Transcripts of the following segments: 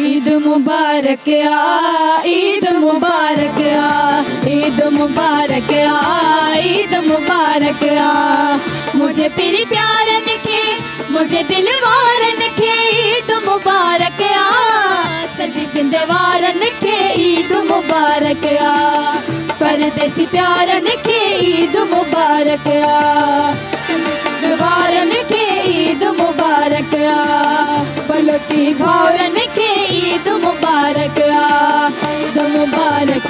ईद मुबारक ईद मुबारक ईद मुबारक ईद मुबारक मुझे मुझे प्यार के मुझे दिल वारन के ईद मुबारक सजी सिंध वारन के ईद मुबारक पर परदेसी प्यार के ईद मुबारक सिंध वारन के ईद मुबारक बलोची भावर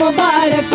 मुबारक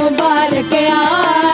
मुबारक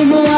I'm.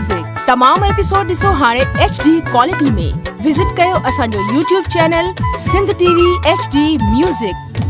म्यूज़िक तमाम एपिसोड ॾिसो हाणे एच डी क्वालिटी में. विज़िट कयो असांजो YouTube channel Sindh TV H D music